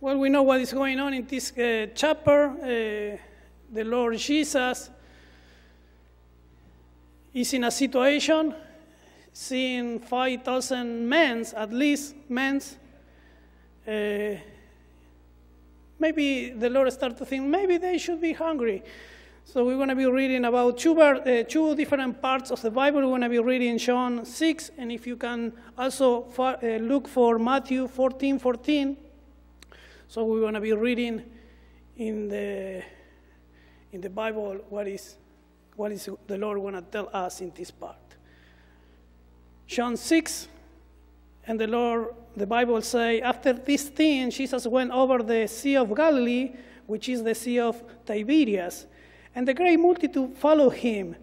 Well, we know what is going on in this uh, chapter. Uh, the Lord Jesus is in a situation, seeing 5,000 men, at least men. Uh, maybe the Lord started to think maybe they should be hungry. So we're going to be reading about two, uh, two different parts of the Bible. We're going to be reading John 6, and if you can also uh, look for Matthew 14, 14. So we're going to be reading in the, in the Bible what is, what is the Lord going to tell us in this part. John 6, and the Lord, the Bible say, after this thing, Jesus went over the Sea of Galilee, which is the Sea of Tiberias. And the great multitude followed him,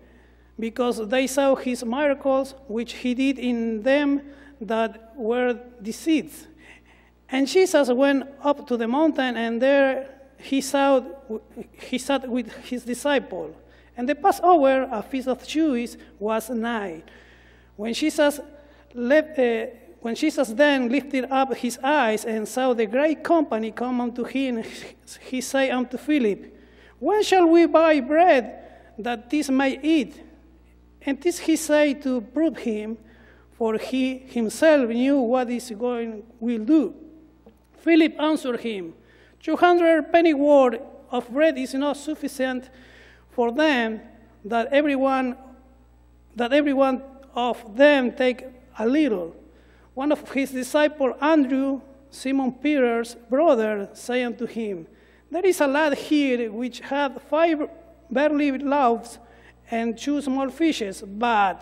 because they saw his miracles, which he did in them that were deceased. And Jesus went up to the mountain, and there he, saw, he sat with his disciple. And the Passover, a feast of Jews, was nigh. When Jesus, left, uh, when Jesus then lifted up his eyes and saw the great company come unto him, he said unto Philip, when shall we buy bread that this may eat? And this he said to prove him, for he himself knew what going will do. Philip answered him, Two hundred penny worth of bread is not sufficient for them that everyone that everyone of them take a little. One of his disciples, Andrew, Simon Peter's brother, saying to him, there is a lad here which hath five barley loaves and two small fishes, but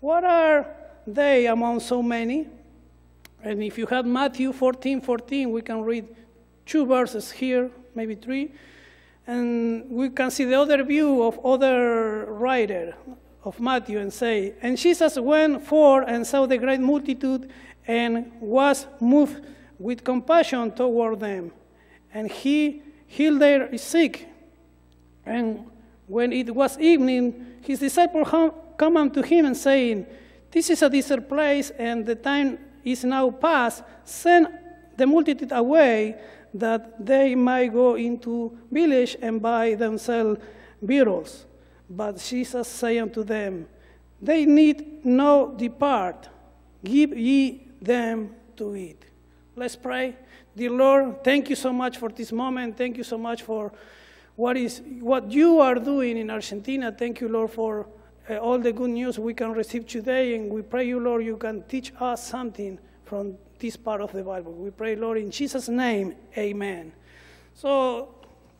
what are they among so many? And if you have Matthew 14, 14, we can read two verses here, maybe three, and we can see the other view of other writer of Matthew and say, And Jesus went forth and saw the great multitude and was moved with compassion toward them and he healed their sick. And when it was evening, his disciples come unto him and saying, This is a desert place, and the time is now past. Send the multitude away, that they might go into village and buy themselves victuals. But Jesus said unto them, They need no depart. Give ye them to eat. Let's pray. Dear Lord, thank you so much for this moment. Thank you so much for what, is, what you are doing in Argentina. Thank you, Lord, for uh, all the good news we can receive today. And we pray you, Lord, you can teach us something from this part of the Bible. We pray, Lord, in Jesus' name, amen. So,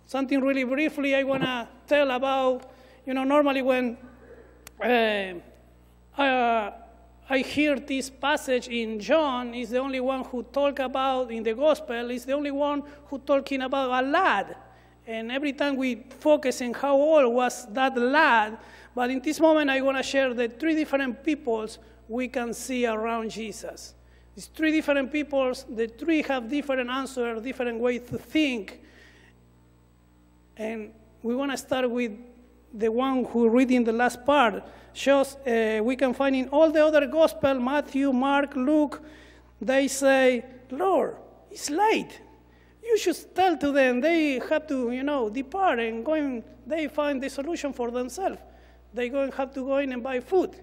something really briefly I want to tell about, you know, normally when uh, uh, I hear this passage in John is the only one who talk about in the gospel is the only one who talking about a lad. And every time we focus on how old was that lad, but in this moment I want to share the three different peoples we can see around Jesus. These three different peoples, the three have different answers, different ways to think. And we want to start with the one who read in the last part shows uh, we can find in all the other gospel matthew mark luke they say lord it's late you should tell to them they have to you know depart and go in, they find the solution for themselves they going have to go in and buy food.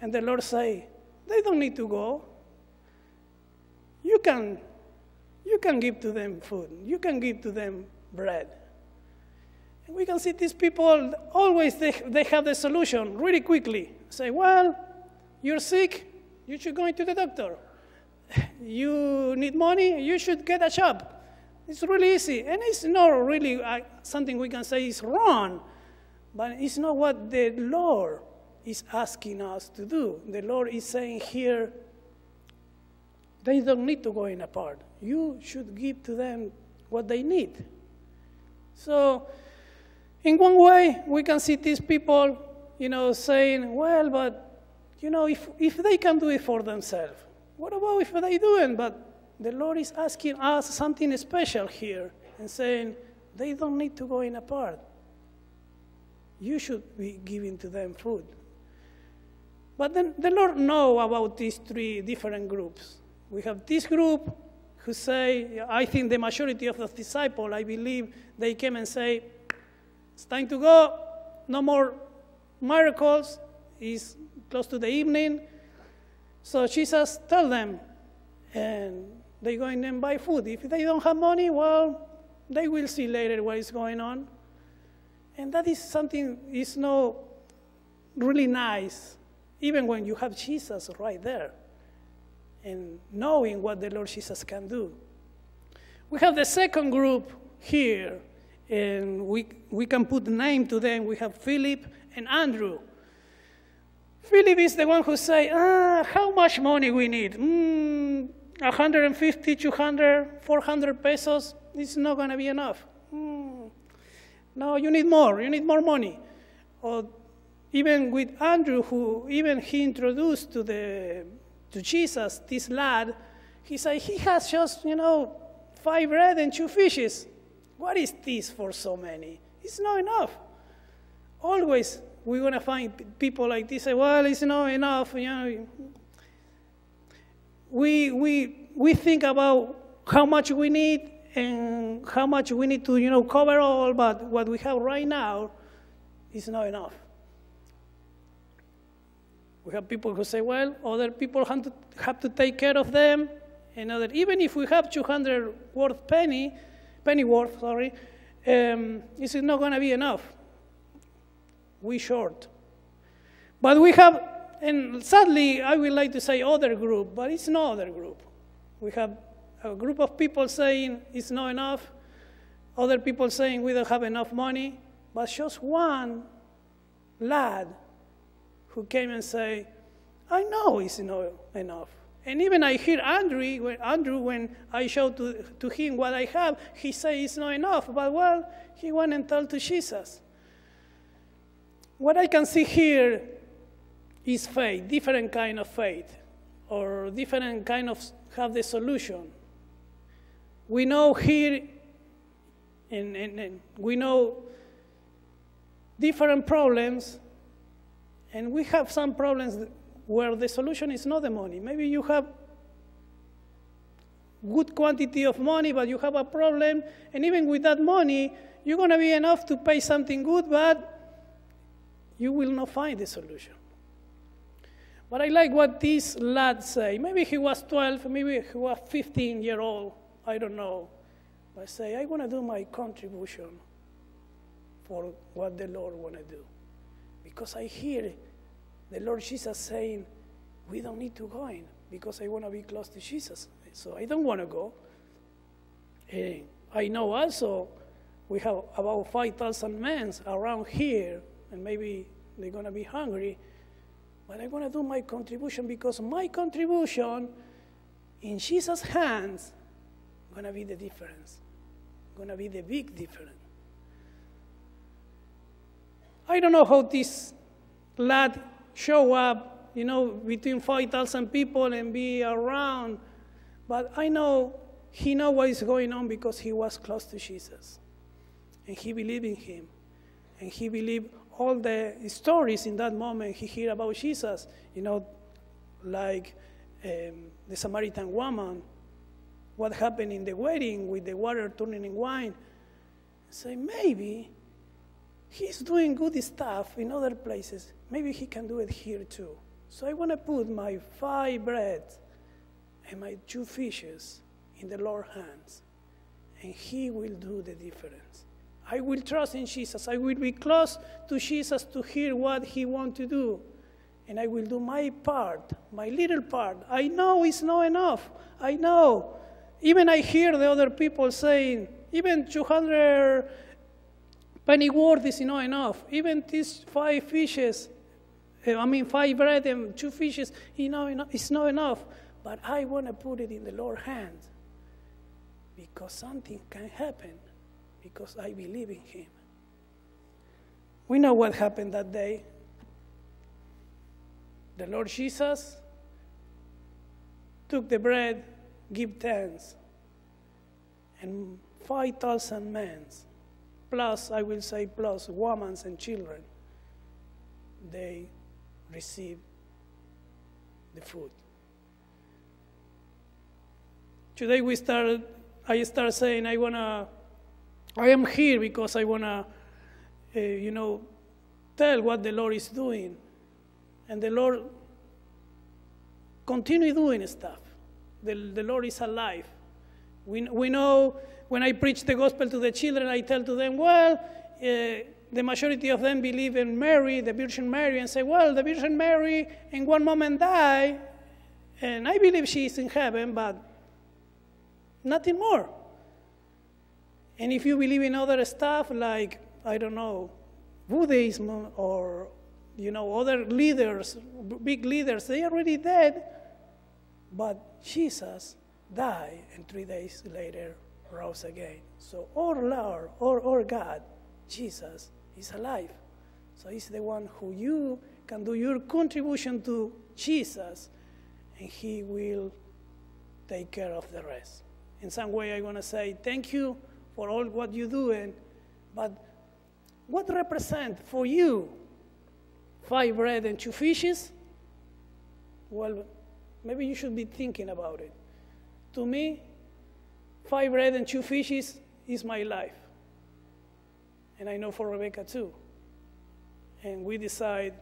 And the lord say they don't need to go. You can you can give to them food. You can give to them bread. And we can see these people always they, they have the solution really quickly. Say, well, you're sick, you should go into the doctor. You need money, you should get a job. It's really easy, and it's not really uh, something we can say is wrong, but it's not what the Lord is asking us to do. The Lord is saying here, they don't need to go in apart. You should give to them what they need. So in one way, we can see these people, you know, saying, well, but, you know, if, if they can do it for themselves, what about if they do it? But the Lord is asking us something special here and saying, they don't need to go in apart. You should be giving to them food. But then the Lord know about these three different groups. We have this group who say, I think the majority of the disciples, I believe, they came and say, it's time to go, no more miracles, it's close to the evening. So Jesus tell them, and they go in and buy food. If they don't have money, well, they will see later what is going on. And that is something is not really nice, even when you have Jesus right there and knowing what the Lord Jesus can do. We have the second group here, and we, we can put the name to them. We have Philip and Andrew. Philip is the one who say, ah, how much money we need? Mm, 150, 200, 400 pesos, it's not going to be enough. No, you need more. You need more money. Or even with Andrew, who even he introduced to, the, to Jesus this lad, he said, he has just, you know, five bread and two fishes. What is this for so many? It's not enough. Always we're going to find people like this say, well, it's not enough. You know, we, we, we think about how much we need and how much we need to, you know, cover all, but what we have right now is not enough. We have people who say, well, other people have to, have to take care of them, and other, even if we have 200 worth penny, penny worth, sorry, um, it's not going to be enough we short. But we have, and sadly, I would like to say other group, but it's no other group. We have a group of people saying it's not enough, other people saying we don't have enough money, but just one lad who came and say, I know it's not enough. And even I hear Andrew, when, Andrew, when I show to, to him what I have, he say it's not enough. But well, he went and told to Jesus. What I can see here is faith, different kind of faith, or different kind of have the solution. We know here, and, and, and we know different problems, and we have some problems where the solution is not the money. Maybe you have good quantity of money, but you have a problem, and even with that money, you're going to be enough to pay something good, but you will not find the solution. But I like what this lad say. Maybe he was 12, maybe he was 15 year old, I don't know. But say, I want to do my contribution for what the Lord want to do. Because I hear the Lord Jesus saying, we don't need to go in because I want to be close to Jesus. So I don't want to go. And I know also we have about 5,000 men around here and maybe they're going to be hungry. But I want to do my contribution because my contribution in Jesus' hands to be the difference, to be the big difference. I don't know how this lad show up, you know, between 5,000 people and be around, but I know he know what is going on because he was close to Jesus, and he believed in him, and he believed all the stories in that moment. He hear about Jesus, you know, like um, the Samaritan woman, what happened in the wedding with the water turning in wine. Say, maybe he's doing good stuff in other places. Maybe he can do it here too. So I want to put my five bread and my two fishes in the Lord's hands, and he will do the difference. I will trust in Jesus. I will be close to Jesus to hear what he wants to do. And I will do my part, my little part. I know it's not enough. I know. Even I hear the other people saying, even 200 penny worth is not enough. Even these five fishes, eh, I mean, five bread and two fishes, you know, it's not enough. But I want to put it in the Lord's hands because something can happen because I believe in him. We know what happened that day. The Lord Jesus took the bread, give thanks, and 5,000 men, plus, I will say, plus women and children, they received the food. Today we started, I start saying I wanna, I am here because I wanna, uh, you know, tell what the Lord is doing, and the Lord continue doing stuff. The, the Lord is alive. We, we know when I preach the gospel to the children, I tell to them, well, uh, the majority of them believe in Mary, the Virgin Mary, and say, well, the Virgin Mary in one moment died, and I believe she is in heaven, but nothing more. And if you believe in other stuff like, I don't know, Buddhism or, you know, other leaders, big leaders, they are already dead, but Jesus died and three days later rose again. So our Lord, our, our God, Jesus, is alive. So he's the one who you can do your contribution to Jesus, and he will take care of the rest. In some way, I want to say thank you for all what you're doing, but what represent for you five bread and two fishes? Well, maybe you should be thinking about it. To me, five bread and two fishes is my life. And I know for Rebecca too. And we decide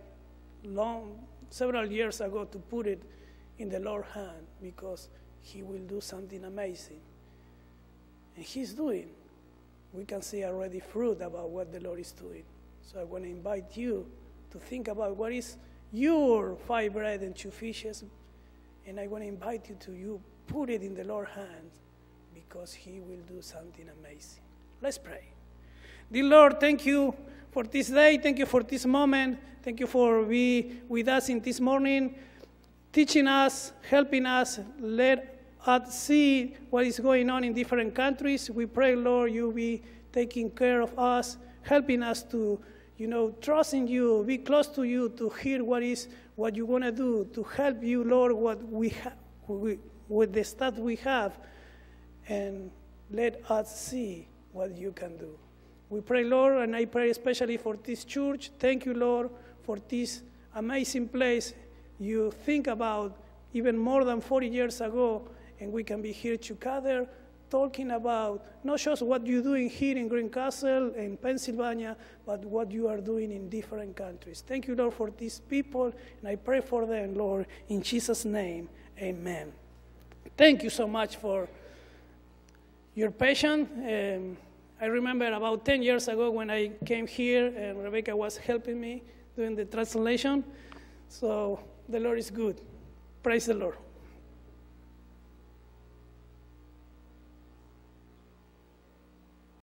long, several years ago to put it in the Lord's hand because He will do something amazing. And He's doing. We can see already fruit about what the Lord is doing. So I want to invite you to think about what is your five bread and two fishes. And I want to invite you to you put it in the Lord's hands because He will do something amazing. Let's pray. Dear Lord, thank you for this day. Thank you for this moment. Thank you for being with us in this morning, teaching us, helping us, let us see what is going on in different countries. We pray, Lord, you be taking care of us, helping us to, you know, trust in you, be close to you, to hear what is what you want to do, to help you, Lord, what we have with the stuff we have, and let us see what you can do. We pray, Lord, and I pray especially for this church. Thank you, Lord, for this amazing place you think about even more than 40 years ago, and we can be here together talking about not just what you're doing here in Greencastle in Pennsylvania, but what you are doing in different countries. Thank you, Lord, for these people, and I pray for them, Lord, in Jesus' name, amen. Thank you so much for your patience. Um, I remember about 10 years ago when I came here and Rebecca was helping me doing the translation. So the Lord is good. Praise the Lord.